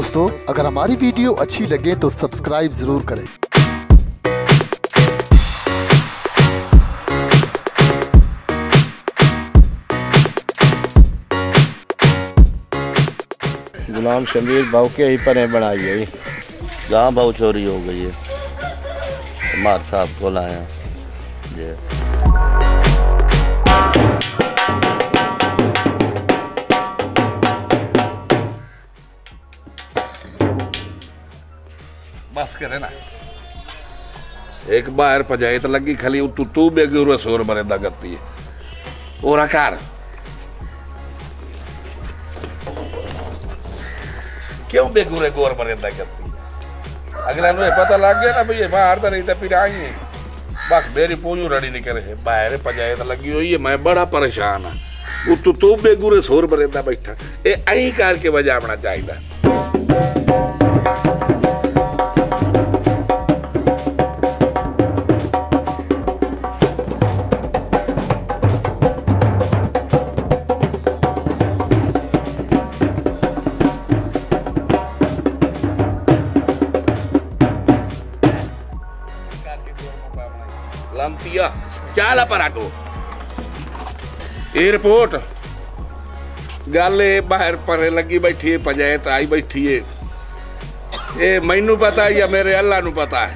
दोस्तों, अगर हमारी वीडियो अच्छी लगे तो सब्सक्राइब ज़रूर करें। गुलाम शमीर भाव के ही परे बनाई है। जहाँ भाव चोरी हो गई है, मार साहब को लाया। जी। करे ना। एक बार पंचायत लगी, खाली तू तू बेगूर सोर मरेंदा करती है। और आकार क्यों बेगूरे गोर मरेंदा करती है? अगला नु पता लग गया ना भई बाहर तो नहीं तो फिर आई बस मेरी पूंजू रड़ी नहीं करे बाहर पंचायत लगी हुई है, मैं बड़ा परेशान हाँ। वो तू तू बेगूरे सोर मरेंदा बैठा। ए आई करके बजावना चाहिए चाल પરાટો एयरपोर्ट। गल बाहर पर लगी बैठी है, पंचायत आई बैठी है। ये मैनू पता है या मेरे अल्लाह नु पता है?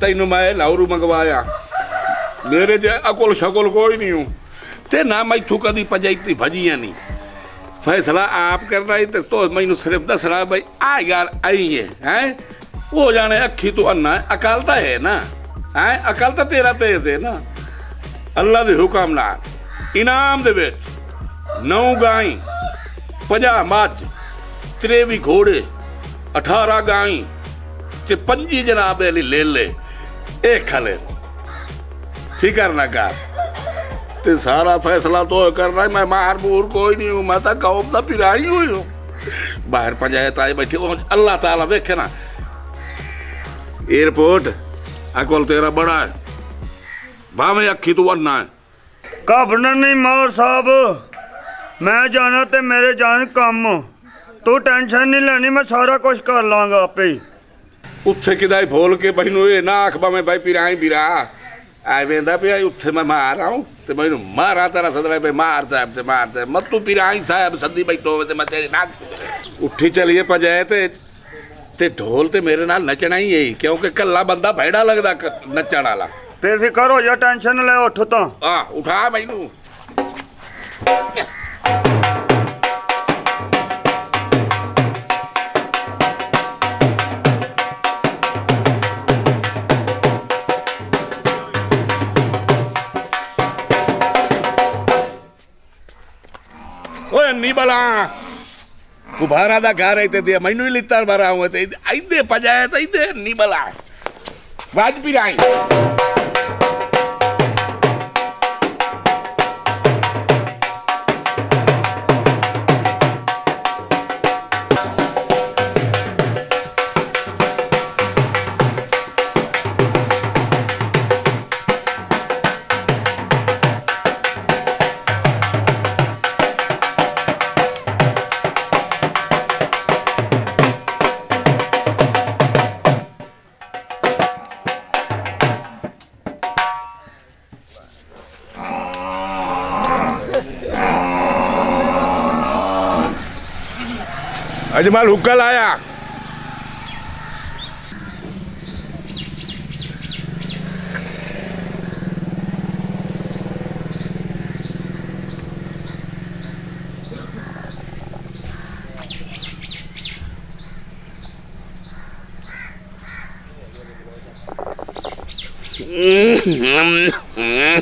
तेन मैं लाहौरू मंगवाया। मेरे जे अकोल शकोल कोई नहीं हूँ। ते ना मैं तू कभी पंचायत भजिया नहीं। फैसला आप करना है तो मैनू सिर्फ़ दसना भाई, आ यार, आई है, हैं? वो जाने अखी तो अन्ना अकालता है ना? है? अकल तो तेरा तेज है ना? ਅੱਲਾ ਦੇ ਹੁਕਮ ਨਾਲ ਇਨਾਮ ਦੇ ਵਿੱਚ ਨੌ ਗਾਈ 50 ਮੱਝ 23 ਘੋੜੇ 18 ਗਾਈ ਤੇ ਪੰਜੀ ਜਨਾਬ ਅਲੀ ਲੈ ਲੈ ਇਹ ਖਲੇ ਫਿਕਰ ਨਾ ਕਰ ਤੇ ਸਾਰਾ ਫੈਸਲਾ तो करना है मैं मार मूर कोई नहीं हूं मैं तो कौम का पिराई हुई हूं बाहर पंचायत आए बैठे वो अल्लाह ताला देखे ना एयरपोर्ट अकल तेरा बड़ा है ਭਾਵੇਂ ਅੱਖੀ ਤੋਂ ਅੰਨਾ ਹੈ ਘਬਰਨ ਨਹੀਂ ਮੌਰ ਸਾਹਿਬ ਮੈਂ ਜਾਣਾ ਤੇ ਮੇਰੇ ਜਾਣ ਕੰਮ ਤੂੰ ਟੈਨਸ਼ਨ ਨਹੀਂ ਲੈਣੀ ਮੈਂ ਸਾਰਾ ਕੁਝ ਕਰ ਲਾਂਗਾ ਆਪੇ ਹੀ ਉੱਥੇ ਕਿਦਾਈ ਭੋਲ ਕੇ ਮੈਨੂੰ ਇਹ ਨਾ ਆਖ ਬਾਵੇਂ ਬਾਈ ਪਿਰਾਈ ਪਿਰਾ ਐਵੇਂ ਦਾ ਪਿਆ ਉੱਥੇ ਮੈਂ ਮਾਰ ਆਉਂ ਤੇ ਮੈਨੂੰ ਮਾਰਾ ਤੇਰਾ ਸਦਰਾ ਬੇ ਮਾਰ ਸਾਹਿਬ ਤੇ ਮਾਰ ਤੇ ਮਤ ਤੂੰ ਪਿਰਾਈ ਸਾਹਿਬ ਸੱਦੀ ਬੈਠੋ ਹੋਵੇ ਤੇ ਮੈਂ ਤੇਰੀ ਨਾ ਉੱਠੀ ਚਲੀਏ ਪੰਚਾਇਤ ਤੇ ਢੋਲ ਤੇ ਮੇਰੇ ਨਾਲ ਨੱਚਣਾ ਹੀ ਹੈ ਕਿਉਂਕਿ ਕੱਲਾ ਬੰਦਾ ਭੈੜਾ ਲੱਗਦਾ ਨੱਚਣ ਵਾਲਾ पेफी करो ये टेंशन ले, उठ तो। आ उठा मैनू। ओए कुभारा दा गा रहे थे मैनू ही लितार बारा हुए थे इदे पजाया था इदे नी बला। वाजपी राई अजमल हुक्का लाया ਓਏ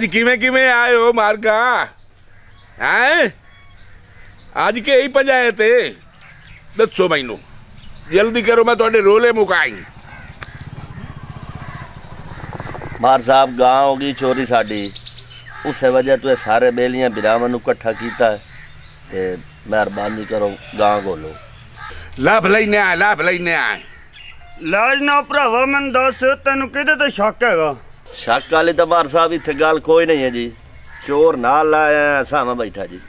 आज किमें किमें आयो मार्का? हैं? आज के यही पजाए थे दसो महीनो। जल्दी करो मैं थोड़े रोले मुकाई। मार साहब गाँव की चोरी साड़ी। उस वजह तो सारे बेलियाँ बिरावन इकट्ठा किया मेहरबानी करो गाँव को लो लाभ लेने आए लाभ लेने आए। लाज ना भरावा मैं दस तेन कि शक हैगा? ਸ਼ੱਕ ਵਾਲੀ ਮਾਰ ਸਾਹਿਬ ਇੱਥੇ ਗੱਲ ਕੋਈ ਨਹੀਂ ਹੈ ਜੀ। ਚੋਰ ਨਾਲ ਲਾਇਆ ਸਾਹਮਣੇ ਬੈਠਾ ਜੀ।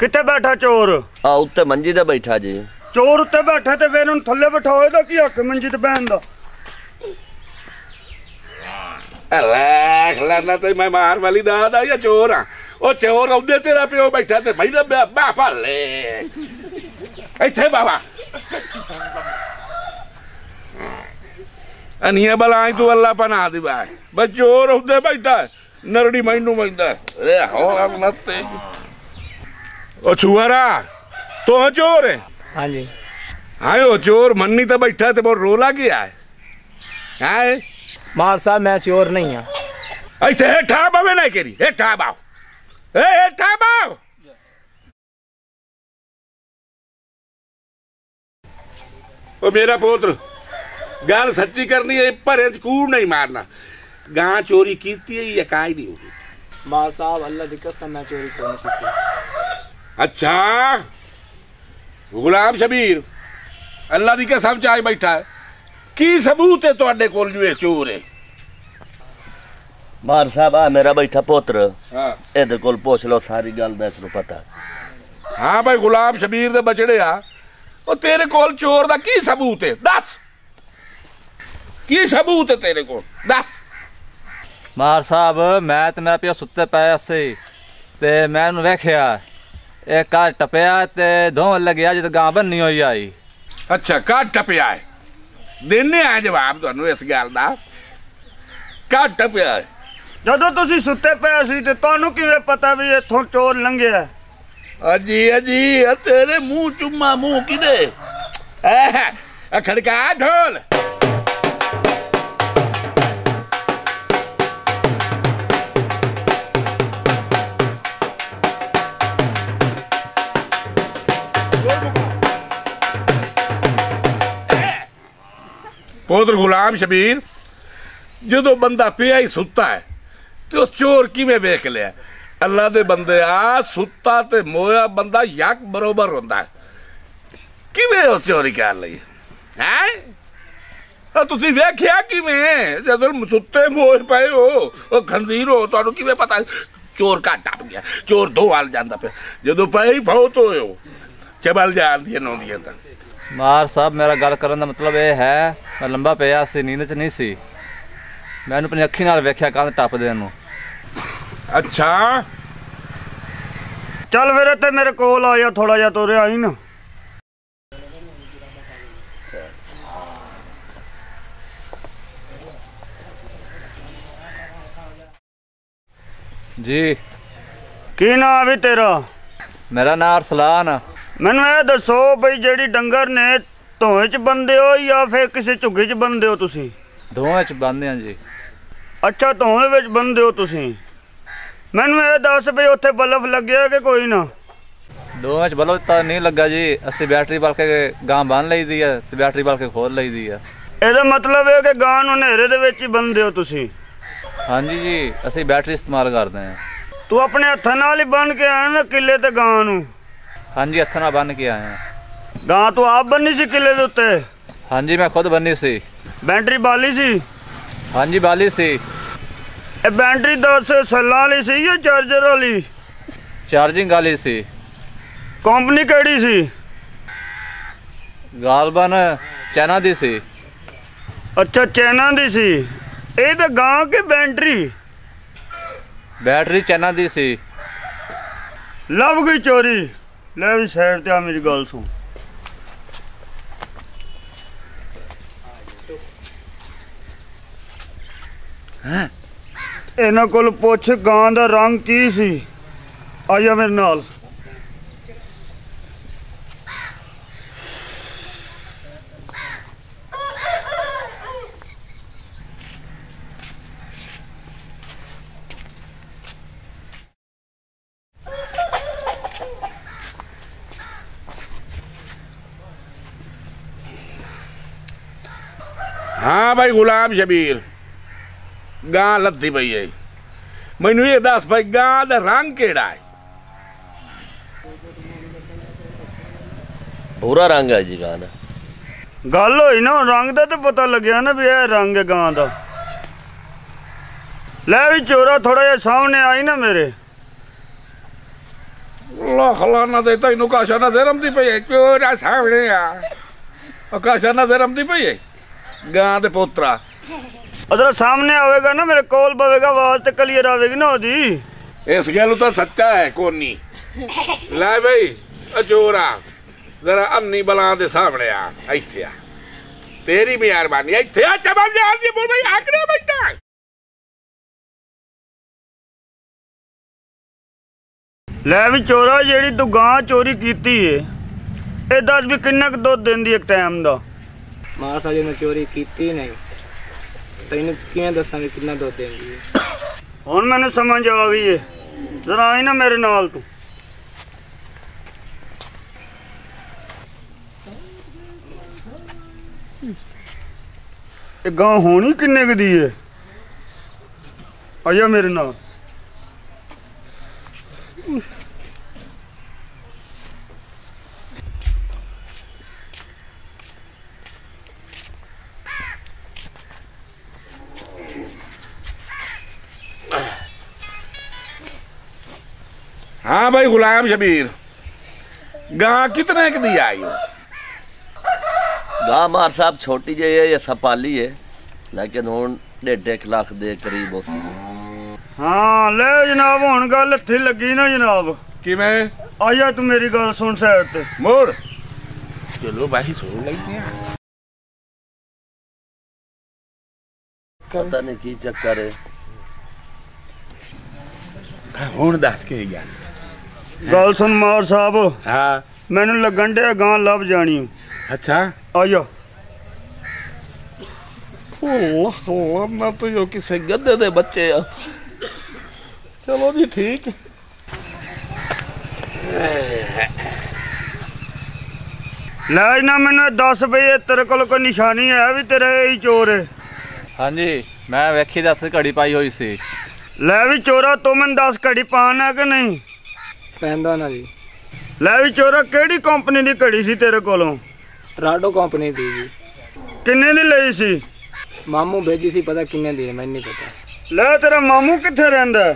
ਕਿੱਥੇ ਬੈਠਾ ਚੋਰ? ਆ ਉੱਤੇ ਮੰਜੀ ਤੇ ਬੈਠਾ ਜੀ। ਚੋਰ ਉੱਤੇ ਬੈਠਾ ਤੇ ਫਿਰ ਉਹਨੂੰ ਥੱਲੇ ਬਿਠਾਓ ਇਹਦਾ ਕੀ ਹੱਕ ਮੰਜੀ ਤੇ ਬਹਿਣ ਦਾ? ਰੱਖ ਲੈਣਾ ਤੇ ਮੈਂ ਮਾਰ ਵਾਲੀ ਦਾ ਦਾ ਜਾਂ ਚੋਰ ਆ? ਉਹ ਚੋਰ ਆਉਂਦੇ ਤੇਰਾ ਪਿਓ ਬੈਠਾ ਤੇ ਮੈਂ ਨਾ ਬਾ ਭਾਲੇ ਇੱਥੇ ਬਾਬਾ। अनिया बलाए तू अल्लाह पना दिबा बस ज़ोर उदे बैठा नरड़ी मैनू बैठा अरे हो हम नते ओ छुआरा तो चोर है? हाँ जी। हाँ ओ चोर मन्नी तो बैठा ते बहुत रोला गया है? हाँ? मार साहब मैं चोर नहीं हूँ। ऐसे हेठा बावे नहीं करी। हेठा बाओ हे हेठा बाओ ओ मेरा पुत्र ਗੱਲ ਸੱਚੀ ਕਰਨੀ ਹੈ ਭਰੇ ਚ ਕੂੜ ਨਹੀਂ ਮਾਰਨਾ। ਗਾਂ ਚੋਰੀ ਕੀਤੀ ਹੈ ਜਾਂ ਕਾਈ ਨਹੀਂ ਹੋਈ ਮਾਰ ਸਾਹਿਬ ਅੱਲਾ ਦੀ ਕਸਮ ਮੈਂ ਚੋਰੀ ਨਹੀਂ ਕੀਤੀ ਅੱਛਾ। ਗੁਲਾਮ ਸ਼ਬੀਰ ਅੱਲਾ ਦੀ ਕਸਮ ਚ ਆਏ ਬੈਠਾ ਹੈ। ਕੀ ਸਬੂਤ ਹੈ ਤੁਹਾਡੇ ਕੋਲ ਜੋ ਇਹ ਚੋਰ ਹੈ? ਮਾਰ ਸਾਹਿਬ ਆ ਮੇਰਾ ਬੈਠਾ ਪੁੱਤਰ। ਹਾਂ। ਇਹਦੇ ਕੋਲ ਪੁੱਛ ਲਓ ਸਾਰੀ ਗੱਲ ਦਾ ਇਸ ਨੂੰ ਪਤਾ। ਹਾਂ ਭਾਈ ਗੁਲਾਮ ਸ਼ਬੀਰ ਦੇ ਬਚੜੇ ਆ। ਉਹ ਤੇਰੇ ਕੋਲ ਚੋਰ ਦਾ ਕੀ ਸਬੂਤ ਹੈ? ਦੱਸ। ਕੀ ਸਬੂਤ ਹੈ ਤੇਰੇ ਕੋਲ? ਦੱਸ। ਮਾਰ ਸਾਹਿਬ ਮੈਂ ਤੇ ਮੇਰਾ ਪਿਓ ਸੁੱਤੇ ਪਏ ਸੀ ਤੇ ਮੈਂ ਉਹਨੂੰ ਵੇਖਿਆ। ਇਹ ਘਰ ਟਪਿਆ ਤੇ ਦੋਵੇਂ ਲੱਗਿਆ ਜਦ ਗਾਂ ਬੰਨੀ ਹੋਈ ਆਈ। ਅੱਛਾ ਕੱਟ ਟਪਿਆ ਹੈ। ਦਿਨੇ ਆ ਜਵਾਬ ਤੁਹਾਨੂੰ ਇਸ ਗੱਲ ਦਾ। ਕੱਟ ਟਪਿਆ ਜਦੋਂ ਤੁਸੀਂ ਸੁੱਤੇ ਪਏ ਸੀ ਤੇ ਤੁਹਾਨੂੰ ਕਿਵੇਂ ਪਤਾ ਵੀ ਇੱਥੋਂ ਚੋਰ ਲੰਘਿਆ ਅਜੀ ਅਜੀ ਤੇਰੇ ਮੂੰਹ ਚੁੰਮਾ ਮੂੰਹ ਕਿਦੇ ਐ ਖੜਕਾ ਢੋਲ। ਪੋਦਰ ਗੁਲਾਮ ਸ਼ਬੀਰ ਜਦੋਂ ਬੰਦਾ ਪਿਆ ਹੀ ਸੁੱਤਾ ਹੈ ਤੇ ਉਹ ਚੋਰ ਕਿਵੇਂ ਵੇਖ ਲਿਆ ਅੱਲਾ ਦੇ ਬੰਦੇ ਆ ਸੁੱਤਾ ਤੇ ਮੋਇਆ ਬੰਦਾ ਯਕ ਬਰੋਬਰ ਹੁੰਦਾ ਹੈ ਕਿਵੇਂ ਉਹ ਚੋਰੀ ਕਰ ਲਈ ਹੈ ਆ ਤੁਸੀਂ ਵੇਖਿਆ ਕਿਵੇਂ ਜਦੋਂ ਸੁੱਤੇ ਮੋਏ ਪਏ ਹੋ ਉਹ ਖੰਦੀਰ ਹੋ ਤੁਹਾਨੂੰ ਕਿਵੇਂ ਪਤਾ ਚੋਰ ਕਾ ਟੱਪ ਗਿਆ ਚੋਰ ਦੋ ਹਾਲ ਜਾਂਦਾ ਪਿਆ ਜਦੋਂ ਪਏ ਹੀ ਫੌਤ ਹੋਏ ਹੋ ਚਬਲ ਜਾਂਦੀ ਹੈ ਨੌਂਦੀਆਂ ਤਾਂ ਮਾਰ ਸਾਹਿਬ ਮੇਰਾ ਗੱਲ ਕਰਨ ਦਾ ਮਤਲਬ ਇਹ ਹੈ ਮੈਂ ਲੰਬਾ ਪਿਆ ਸੀ ਨੀਂਦ 'ਚ ਨਹੀਂ ਸੀ। ਮੈਨੂੰ ਆਪਣੀ ਅੱਖੀ ਨਾਲ ਵੇਖਿਆ ਕੰਧ ਟੱਪਦੇ ਨੂੰ। ਅੱਛਾ। ਚੱਲ ਫਿਰ ਤੇ ਮੇਰੇ ਕੋਲ ਆ ਜਾ ਥੋੜਾ ਜਿਹਾ ਤੁਰਿਆ ਹੀ ਨਾ। ਜੀ। ਕੀ ਨਾਂ ਵੀ ਤੇਰਾ? ਮੇਰਾ ਨਾਂ ਅਰਸਲਾਨ ਆ। ਮੈਨੂੰ ਇਹ ਦੱਸੋ ਬਈ ਜਿਹੜੀ ਡੰਗਰ ਨੇ ਧੋਏ ਚ ਬੰਦੇ ਹੋ ਜਾਂ ਫਿਰ ਕਿਸੇ ਝੁੱਗੇ ਚ ਬੰਦੇ ਹੋ ਤੁਸੀਂ? ਦੋਵਾਂ 'ਚ ਬੰਦੇ ਆ ਜੀ। ਅੱਛਾ ਧੋਣ ਵਿੱਚ ਬੰਦੇ ਹੋ ਤੁਸੀਂ। ਮੈਨੂੰ ਇਹ ਦੱਸ ਬਈ ਉੱਥੇ ਬਲਫ ਲੱਗਿਆ ਕਿ ਕੋਈ ਨਾ? ਦੋਵਾਂ 'ਚ ਬਲਬ ਤਾਂ ਨਹੀਂ ਲੱਗਾ ਜੀ। ਅਸੀਂ ਬੈਟਰੀ ਬਲ ਕੇ ਗਾਂ ਬੰਨ ਲਈਦੀ ਆ ਤੇ ਬੈਟਰੀ ਬਲ ਕੇ ਖੋਲ ਲਈਦੀ ਆ। ਇਹਦਾ ਮਤਲਬ ਇਹ ਕਿ ਗਾਂ ਨੂੰ ਹਨੇਰੇ ਦੇ ਵਿੱਚ ਹੀ ਬੰਦੇ ਹੋ ਤੁਸੀਂ? ਹਾਂਜੀ ਜੀ ਅਸੀਂ ਬੈਟਰੀ ਇਸਤੇਮਾਲ ਕਰਦੇ ਆ ਤੂੰ ਆਪਣੇ ਹੱਥਾਂ ਨਾਲ ਹੀ ਬੰਨ ਕੇ ਆਇਆ ਨਾ ਕਿੱਲੇ ਤੇ ਗਾਂ ਨੂੰ? ਹਾਂਜੀ ਹੱਥਾਂ ਨਾਲ ਬੰਨ ਕੇ ਆਏ ਆ ਗਾਂ ਤੂੰ ਆਪ ਬੰਨੀ ਸੀ ਕਿੱਲੇ ਦੇ ਉੱਤੇ ਹਾਂਜੀ ਮੈਂ ਖੁਦ ਬੰਨੀ ਸੀ ਬੈਟਰੀ ਬਾਲੀ ਸੀ ਹਾਂਜੀ ਬਾਲੀ ਸੀ ਇਹ ਬੈਟਰੀ ਦੱਸ ਸੱਲਾਂ ਵਾਲੀ ਸੀ ਜਾਂ ਚਾਰਜਰ ਵਾਲੀ ਚਾਰਜਿੰਗ ਵਾਲੀ ਸੀ ਕੰਪਨੀ ਕਿਹੜੀ ਸੀ ਗਾਲਬਨ ਚਾਈਨਾ ਦੀ ਸੀ ਅੱਛਾ ਚਾਈਨਾ ਦੀ ਸੀ ਇਹ ਤਾਂ ਗਾਂ ਕਿ ਬੈਟਰੀ ਬੈਟਰੀ ਚਾਈਨਾ ਦੀ ਸੀ ਲੱਭ ਗਈ ਚੋਰੀ ਲੈ ਵੀ ਸਾਈਡ ਤੇ ਆ ਮੇਰੀ ਗੱਲ ਸੁਣ। ਇਹਨਾਂ ਕੋਲ ਪੁੱਛ ਗਾਂ ਦਾ ਰੰਗ ਕੀ ਸੀ? ਆ ਜਾ ਮੇਰੇ ਨਾਲ। ਹਾਂ ਭਾਈ ਗੁਲਾਮ ਸ਼ਬੀਰ ਗਾਂ ਲੱਦੀ ਪਈ ਹੈ ਮੈਨੂੰ ਇਹ ਦੱਸ ਭਾਈ ਗਾਂ ਦਾ ਰੰਗ ਕਿਹੜਾ ਹੈ ਭੂਰਾ ਰੰਗ ਹੈ ਜੀ ਗਾਂ ਦਾ ਗੱਲ ਹੋਈ ਨਾ ਹੁਣ ਰੰਗ ਦਾ ਤਾਂ ਪਤਾ ਲੱਗਿਆ ਨਾ ਵੀ ਇਹ ਰੰਗ ਹੈ ਗਾਂ ਦਾ ਲੈ ਵੀ ਚੋਰਾ ਥੋੜਾ ਜਿਹਾ ਸਾਹਮਣੇ ਆਈ ਨਾ ਮੇਰੇ ਅੱਲਾ ਖਲਾਨਾ ਦੇ ਤੈਨੂੰ ਕਾਸ਼ਾ ਨਾ ਰਮਦੀ ਪਈ ਹੈ ਚੋਰਾ ਸਾਹਮਣੇ ਆ ਉਹ ਕਾਸ਼ਾ ਨਾ ਰਮਦੀ ਪਈ ਹੈ ਗਾਂ ਦੇ ਪੋਤਰਾ। ਅਦਰ ਸਾਹਮਣੇ ਆਵੇਗਾ ਨਾ ਮੇਰੇ ਕੋਲ ਪਵੇਗਾ ਆਵਾਜ਼ ਤੇ ਕਲੀਅਰ ਆਵੇਗੀ ਨਾ ਉਹਦੀ। ਇਸ ਗੱਲ ਤਾਂ ਸੱਚਾ ਹੈ ਕੋਨੀ। ਲੈ ਬਈ ਚੋਰਾ ਜ਼ਰਾ। ਅੰਨੀ ਬਲਾਂ ਦੇ ਸਾਹਮਣੇ ਆ ਇੱਥੇ ਆ। ਤੇਰੀ ਮਿਹਰਬਾਨੀ ਇੱਥੇ ਆ ਚਮਨ ਜਾ ਜੀ ਬੋਲ ਬਈ ਆਕੜੇ ਬੈਠਾ ਲੈ ਵੀ ਚੋਰਾ ਜਿਹੜੀ ਤੂੰ ਗਾਂ ਚੋਰੀ ਕੀਤੀ ਏ ਇਹ ਦੱਸ ਵੀ ਕਿੰਨਾ ਕੁ ਦੁੱਧ ਦਿੰਦੀ ਇੱਕ ਟਾਈਮ ਦਾ? ਮਾਰ ਸਾਹਿਬ ਜੀ ਨੇ ਚੋਰੀ ਕੀਤੀ ਨਹੀਂ। ਤੈਨੂੰ ਕਿਵੇਂ ਦੱਸਾਂ ਵੀ ਕਿੰਨਾ ਦੁੱਧ ਦਿੰਦੀ ਹੈ? ਹੁਣ ਮੈਨੂੰ ਸਮਝ ਆ ਗਈ ਏ। ਜ਼ਰਾ ਆਈ ਨਾ ਮੇਰੇ ਨਾਲ ਤੂੰ। ਇਹ ਗਾਂ ਹੋਣੀ ਕਿੰਨੇ ਕੁ ਦੀ ਏ? ਆਜਾ ਮੇਰੇ ਨਾਲ। हाँ भाई गुलाम शबीर। गा कितने के दिया आयो गा मार साहब छोटी जी है या सपाली है लेकिन हूँ डेढ़ एक लाख दे करीब हो। हाँ ले जनाब हूँ गल हथी लगी ना जनाब। कि मैं आया तू मेरी गल सुन सैर मोड़। चलो भाई सुन लगी। पता नहीं की चक्कर है। हूँ दस के गल। ਗੱਲ ਸੁਣ ਮਾਰ ਸਾਹਿਬ ਹਾਂ ਮੈਨੂੰ ਲੱਗਣ ਡਿਆ ਗਾਂ ਲੱਭ ਜਾਣੀ ਅੱਛਾ ਆਜਾ ਉਹ ਸੋਨਾ ਨਾ ਤੋ ਜੋ ਕਿਸੇ ਗੱਦੇ ਦੇ ਬੱਚੇ ਆ ਚਲੋ ਜੀ ਠੀਕ ਲੈ ਨਾ ਮੈਨੂੰ ਦੱਸ ਬਈ ਇਹ ਤੇਰੇ ਕੋਲ ਕੋਈ ਨਿਸ਼ਾਨੀ ਹੈ ਵੀ ਤੇਰਾ ਇਹ ਹੀ ਚੋਰ ਹੈ ਹਾਂਜੀ ਮੈਂ ਵੇਖੀ ਦੱਸ ਘੜੀ ਪਾਈ ਹੋਈ ਸੀ ਲੈ ਵੀ ਚੋਰਾ ਤੂੰ ਮੈਨੂੰ ਦੱਸ ਘੜੀ ਪਾਣ ਹੈ ਕਿ ਨਹੀਂ ਪੈਂਦਾ ਨਾ ਜੀ। ਲੈ ਵੀ ਚੋਰਾ ਕਿਹੜੀ ਕੰਪਨੀ ਦੀ ਘੜੀ ਸੀ ਤੇਰੇ ਕੋਲੋਂ? ਰਾਡੋ ਕੰਪਨੀ ਦੀ ਜੀ। ਕਿੰਨੇ ਦੀ ਲਈ ਸੀ? ਮਾਮੂ ਭੇਜੀ ਸੀ ਪਤਾ ਕਿੰਨੇ ਦੀ ਮੈਨੂੰ ਨਹੀਂ ਪਤਾ। ਲੈ ਤੇਰਾ ਮਾਮੂ ਕਿੱਥੇ ਰਹਿੰਦਾ?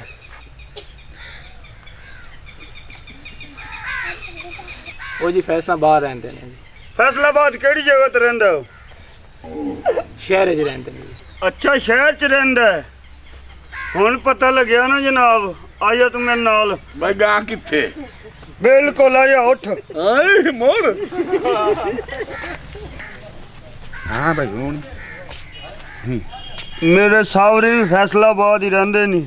ਉਹ ਜੀ ਫੈਸਲਾ ਬਾਹਰ ਰਹਿੰਦੇ ਨੇ ਜੀ। ਫੈਸਲਾਬਾਦ ਕਿਹੜੀ ਜਗ੍ਹਾ ਤੇ ਰਹਿੰਦਾ ਉਹ? ਸ਼ਹਿਰ 'ਚ ਰਹਿੰਦੇ ਨੇ ਅੱਛਾ ਸ਼ਹਿਰ ਚ ਰਹਿੰਦਾ। ਹੁਣ ਪਤਾ ਲੱਗਿਆ ਨਾ ਜਨਾਬ ਆਜਾ ਤੂੰ ਮੇਰੇ ਨਾਲ। ਮੈਂ ਗਾ ਕਿੱਥੇ? ਬਿਲਕੁਲ ਆਜਾ ਉੱਠ। ਆਏ ਮੋਰ ਹਾਂ ਭਾਈ ਹੁਣ। ਮੇਰੇ ਸਾਵਰੇ ਵੀ ਫੈਸਲਾਬਾਦ ਹੀ ਰਹਿੰਦੇ ਨਹੀਂ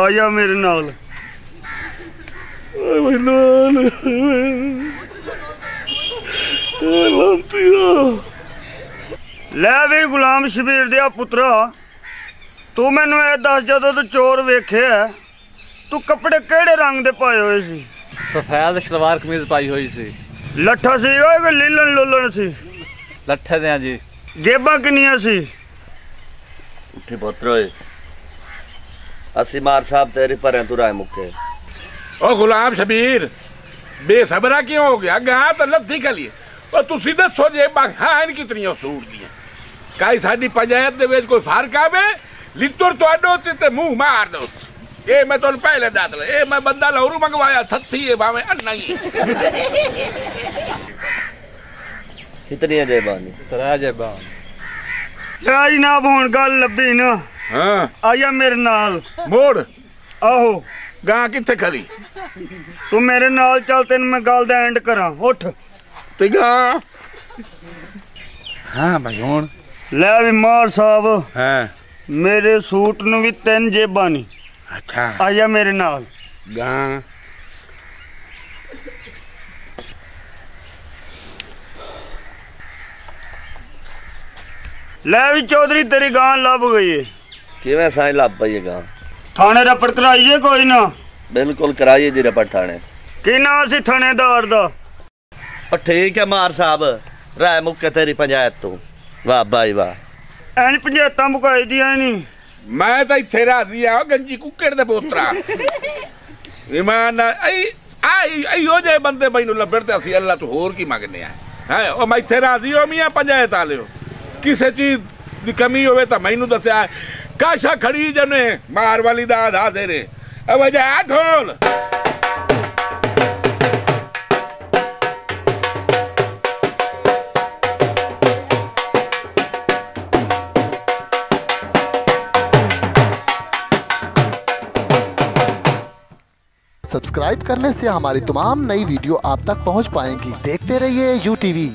ਆਜਾ ਮੇਰੇ ਨਾਲ। ਓਏ ਨਾਲ। ਲੰਪੀਆ ਲੈ ਵੀ ਗੁਲਾਮ ਸ਼ਬੀਰ ਦਿਆ ਪੁੱਤਰਾ। ਤੂੰ ਮੈਨੂੰ ਇਹ ਦੱਸ ਜਦੋਂ ਤੂੰ ਚੋਰ ਵੇਖਿਆ। ਤੂੰ ਕੱਪੜੇ ਕਿਹੜੇ ਰੰਗ ਦੇ ਪਾਏ ਹੋਏ ਸੀ ਸਫੈਦ ਸ਼ਲਵਾਰ ਕਮੀਜ਼ ਪਾਈ ਹੋਈ ਸੀ ਲੱਠਾ ਸੀਗਾ ਕਿ ਲੀਲਣ ਲੁੱਲਣ ਸੀ ਲੱਠੇ ਦੇ ਆ ਜੀ ਜੇਬਾਂ ਕਿੰਨੀਆਂ ਸੀ उठी पुत्र होए ਅਸੀਂ ਮਾਰ ਸਾਹਿਬ ਤੇਰੀ ਭਰੇ ਤੂੰ ਰਾਏ ਮੁੱਕੇ ਉਹ ਗੁਲਾਮ ਸ਼ਬੀਰ ਬੇਸਬਰਾ ਕਿਉਂ ਹੋ ਗਿਆ ਗਾ ਤਾਂ ਲੱਥੀ ਖਲੀ ਉਹ ਤੁਸੀਂ ਦੱਸੋ ਜੇ ਬਖਾਨ ਕਿਤਨੀਆਂ ਸੂਟ ਦੀਆਂ ਕਾਈ ਸਾਡੀ ਪੰਚਾਇਤ ਦੇ ਵਿੱਚ ਕੋਈ ਫਰਕ ਆਵੇ ਲਿੱਤਰ ਤੁਹਾਡੋ ਤੇ ਤੇ ਮੂੰਹ ਮਾਰ ਦੋ એ મેં તો પહેલે દાંત એ મેં બધા લવરું મંગવાયા છત્તી એ ભાવે નહીં. कितनी है जयबानी? तरा जयबानी। यार जनाब हुन गल लब्बी ना। हाँ। आया मेरे नाल। मोड़ आहो। गां किथे खरी? तू मेरे नाल चल तेन मैं गल दा एंड करा। उठ। ते गां हाँ भाई हुन ले भी मार साहब। हाँ। मेरे सूट नु भी तीन जेबां ਅੱਛਾ। ਆਜਾ ਮੇਰੇ ਨਾਲ। ਗਾ। ਲੈ ਵੀ ਚੌਧਰੀ ਤੇਰੀ ਗਾਂ ਲੱਭ ਗਈ ਏ। ਕਿਵੇਂ ਸਾਈ ਲੱਭ ਪਈਏਗਾ ਥਾਣੇ ਰਪੜ ਕਰਾਈਏ ਕੋਈ ਨਾ? ਬਿਲਕੁਲ ਕਰਾਈਏ ਜੀ ਰਪਟ ਥਾਣੇ। ਕੀ ਨਾਂ ਸੀ ਥਾਣੇਦਾਰ ਦਾ? ਉਹ ਠੀਕ ਹੈ ਮਾਰ ਸਾਹਿਬ ਰਾਏ ਮੁੱਕੇ ਤੇਰੀ ਪੰਚਾਇਤ ਤੂੰ। ਵਾਹ ਬਾਈ ਵਾਹ। ਐਨ ਪੰਜੇਤਾਂ ਮੁਕਾਈ ਦੀਆਂ ਨਹੀਂ ਮੈਂ ਤਾਂ ਇੱਥੇ ਰਾਜ਼ੀ ਆ ਗੰਜੀ ਕੁੱਕੜ ਦੇ ਪੋਤਰਾ। ਇਮਾਨ ਆਈ ਆਈ ਇਹੋ ਜੇ ਬੰਦੇ ਮੈਨੂੰ ਲੱਭਣ ਤੇ ਅਸੀਂ ਅੱਲਾ ਤੋਂ ਹੋਰ ਕੀ ਮੰਗਨੇ ਆ? ਹੈ ਉਹ ਮੈਂ ਇੱਥੇ ਰਾਜ਼ੀ ਹੋ ਮੀਆਂ ਪੰਚਾਇਤ ਵਾਲਿਓ। ਕਿਸੇ ਚੀਜ਼ ਦੀ ਕਮੀ ਹੋਵੇ ਤਾਂ ਮੈਨੂੰ ਦੱਸਿਆ ਕਾਸ਼ਾ ਖੜੀ ਜਨੇ ਮਾਰ ਵਾਲੀ ਦਾ ਆਧਾ ਦੇ ਰੇ ਅਬ ਜਾ ਢੋਲ! सब्सक्राइब करने से हमारी तमाम नई वीडियो आप तक पहुँच पाएँगी। देखते रहिए यू टीवी